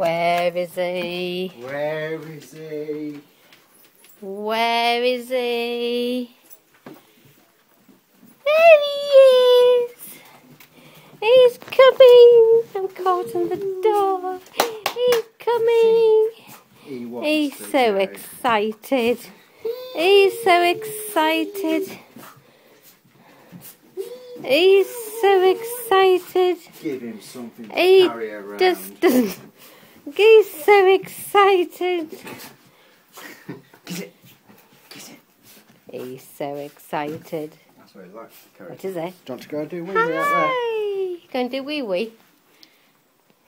Where is he? Where is he? Where is he? There he is! He's coming! I'm caught on the door. He's coming! He He's so go. excited. He's so excited. He's so excited. Give him something to He carry around. just doesn't. He's so excited. Kiss it. Kiss it. He's so excited. That's what he likes carry. What is it? Do you want to go and do wee wee out there? Go and do wee wee.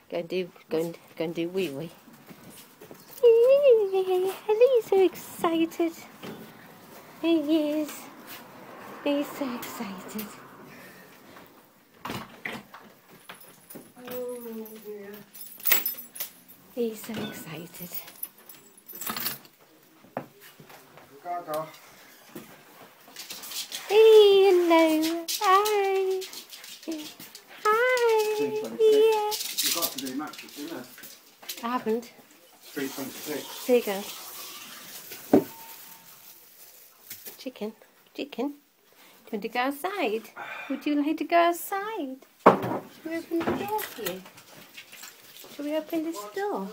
Go and do. Go and go and do wee wee. He's so excited. He is. He's so excited. He's so excited. Gaga. Hey, hello. Hi. Hi. Yeah. You've got to do matches, you? I haven't. 326. Here you go. Chicken. Chicken. Do you want to go outside? Would you like to go outside? Shall we open the door for you? Shall we open this door?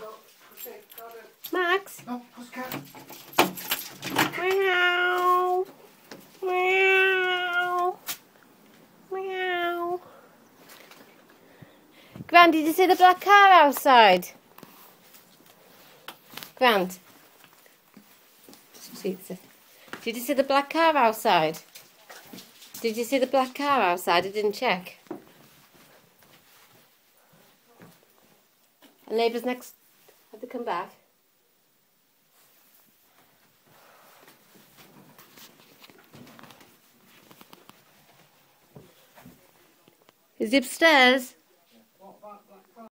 Max? Pussycat. Meow. Meow. Meow. Grant, did you see the black car outside? Pizza. Did you see the black car outside? Did you see the black car outside? I didn't check. And neighbours next have to come back. Is he upstairs?